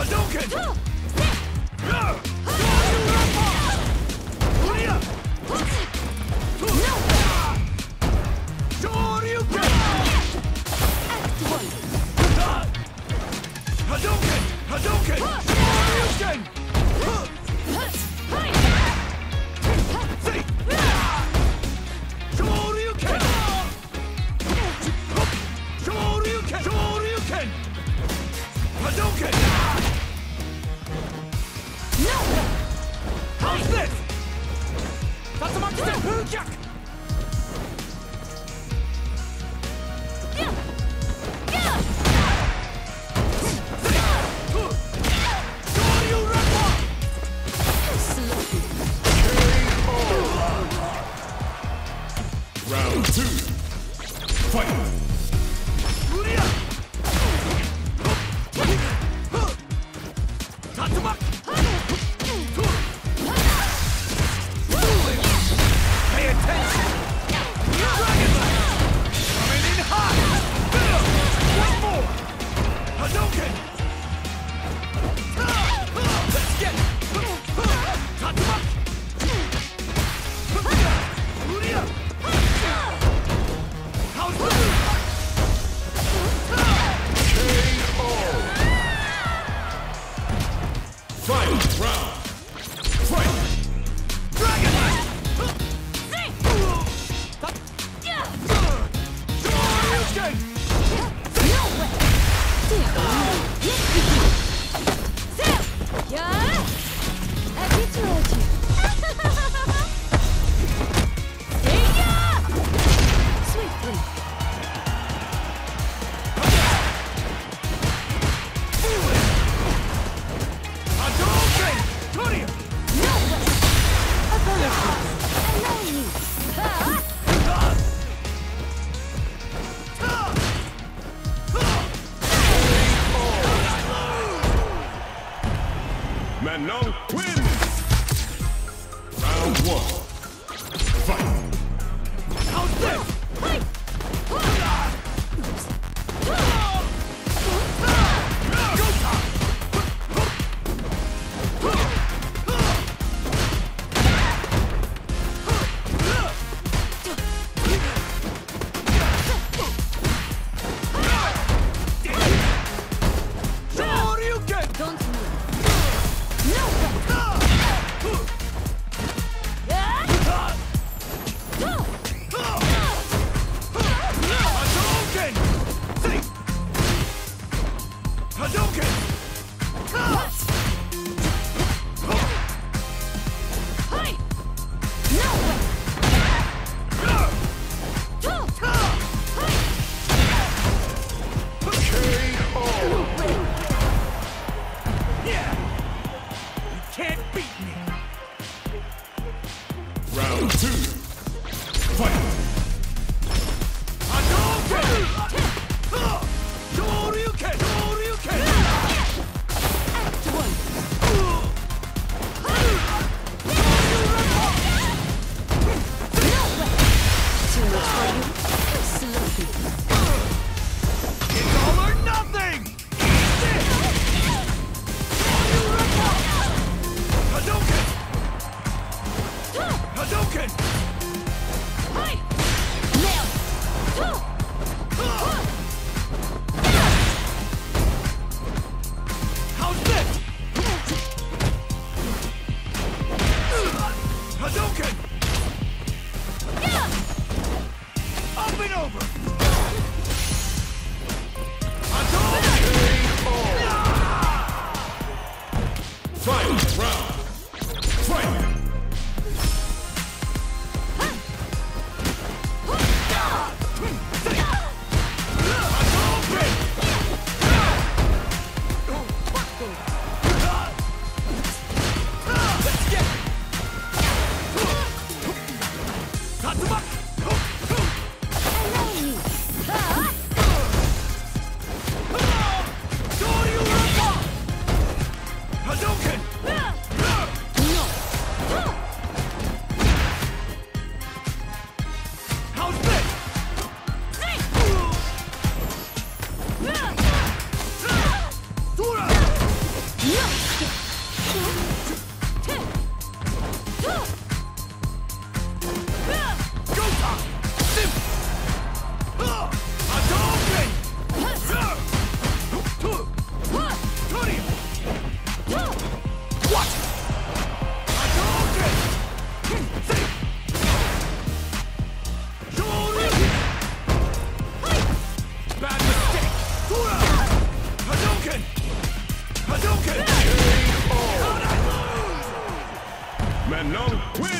Hadouken! Round two. Fight. Manon It's all or nothing! Hadouken! Hi! Nail! Two! Menon win!